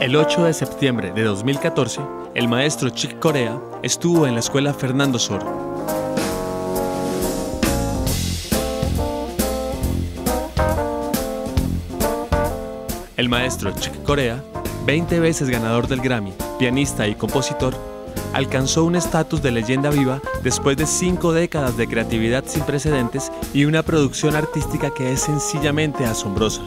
El 8 de septiembre de 2014, el maestro Chick Corea estuvo en la escuela Fernando Sor. El maestro Chick Corea, 20 veces ganador del Grammy, pianista y compositor, alcanzó un estatus de leyenda viva después de cinco décadas de creatividad sin precedentes y una producción artística que es sencillamente asombrosa.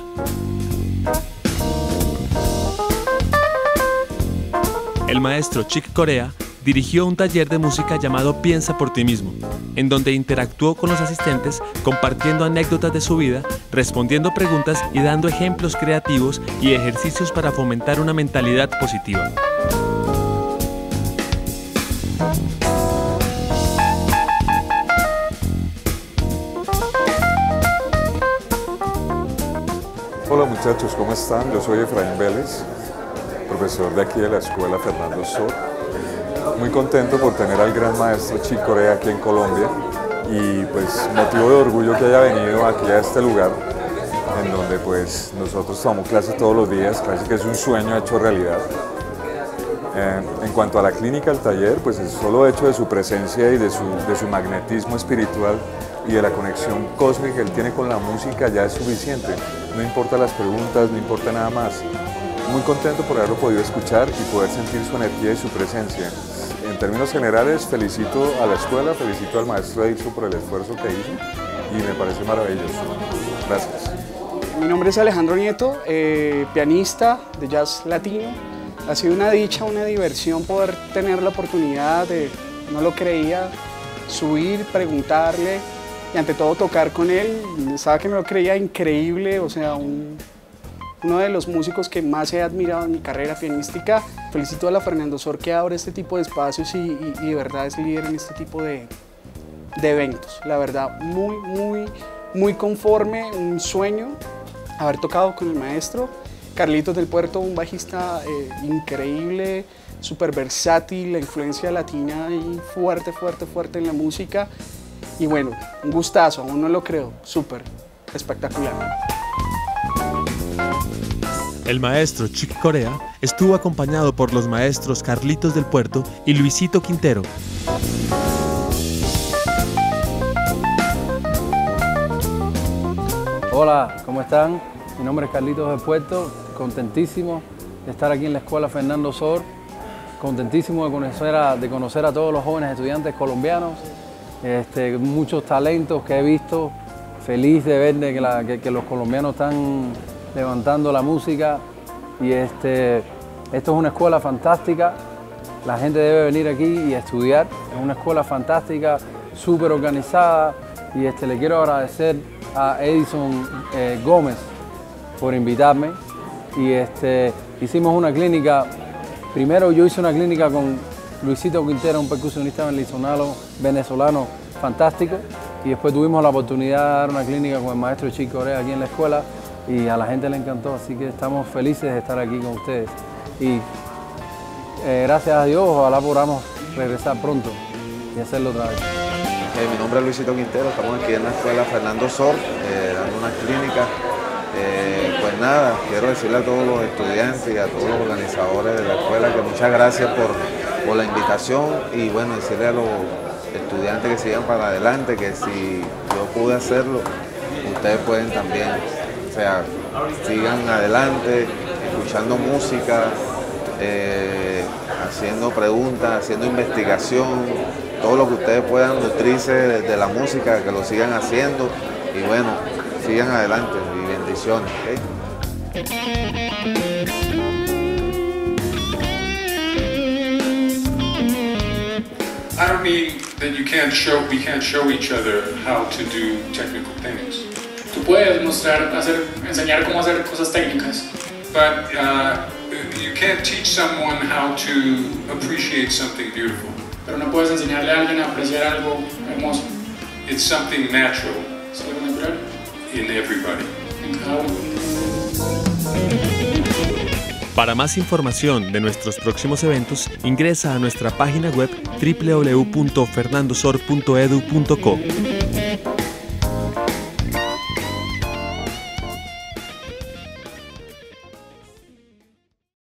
El maestro Chick Corea dirigió un taller de música llamado Piensa por ti mismo, en donde interactuó con los asistentes compartiendo anécdotas de su vida, respondiendo preguntas y dando ejemplos creativos y ejercicios para fomentar una mentalidad positiva. Hola muchachos, ¿cómo están? Yo soy Efraín Vélez, profesor de aquí de la Escuela Fernando Sor. Muy contento por tener al gran maestro Chicorea aquí en Colombia y pues motivo de orgullo que haya venido aquí a este lugar en donde pues nosotros tomamos clases todos los días, casi que es un sueño hecho realidad. Eh, en cuanto a la clínica, el taller, pues el solo hecho de su presencia y de su, de su magnetismo espiritual y de la conexión cósmica que él tiene con la música ya es suficiente. No importa las preguntas, no importa nada más. Muy contento por haberlo podido escuchar y poder sentir su energía y su presencia. En términos generales, felicito a la escuela, felicito al maestro Edilson por el esfuerzo que hizo y me parece maravilloso. Gracias. Mi nombre es Alejandro Nieto, eh, pianista de jazz latino. Ha sido una dicha, una diversión poder tener la oportunidad de, no lo creía, subir, preguntarle y ante todo tocar con él. Estaba que no lo creía increíble, o sea, un, uno de los músicos que más he admirado en mi carrera pianística. Felicito a la Fernando Sor que abre este tipo de espacios y, de verdad es líder en este tipo de, de eventos. La verdad, muy, muy, muy conforme, un sueño haber tocado con el maestro. Carlitos del Puerto, un bajista eh, increíble, súper versátil, la influencia latina y fuerte, fuerte, fuerte en la música. Y bueno, un gustazo, aún no lo creo, súper espectacular. El maestro Chick Corea estuvo acompañado por los maestros Carlitos del Puerto y Luisito Quintero. Hola, ¿cómo están? Mi nombre es Carlitos del Puerto, contentísimo de estar aquí en la Escuela Fernando Sor, contentísimo de conocer a, de conocer a todos los jóvenes estudiantes colombianos, este, muchos talentos que he visto, feliz de ver de que, que, los colombianos están levantando la música. Y este, esto es una escuela fantástica, la gente debe venir aquí y estudiar, es una escuela fantástica, súper organizada. Y este, le quiero agradecer a Edison eh, Gómez por invitarme. Y este, hicimos una clínica, primero yo hice una clínica con Luisito Quintero, un percusionista venezolano, venezolano fantástico. Y después tuvimos la oportunidad de dar una clínica con el maestro Chico Corea aquí en la escuela y a la gente le encantó, así que estamos felices de estar aquí con ustedes y eh, gracias a Dios ojalá podamos regresar pronto y hacerlo otra vez. Mi nombre es Luisito Quintero, estamos aquí en la escuela Fernando Sor, eh, dando una clínica. Eh, pues nada, quiero decirle a todos los estudiantes y a todos los organizadores de la escuela que muchas gracias por, por la invitación y bueno, decirle a los estudiantes que sigan para adelante que si yo pude hacerlo, ustedes pueden también. O sea, sigan adelante, escuchando música, eh, haciendo preguntas, haciendo investigación, todo lo que ustedes puedan nutrirse de, la música, que lo sigan haciendo y bueno, sigan adelante y bendiciones. I don't mean that you can't show, we can't show each other how to do technical things. Tú puedes mostrar, hacer, enseñar cómo hacer cosas técnicas. But uh, you can't teach someone how to appreciate something beautiful. Pero no puedes enseñarle a alguien a apreciar algo hermoso. It's something natural Es algo natural in everybody. en cada uno. Para más información de nuestros próximos eventos, ingresa a nuestra página web www.fernandosor.edu.co.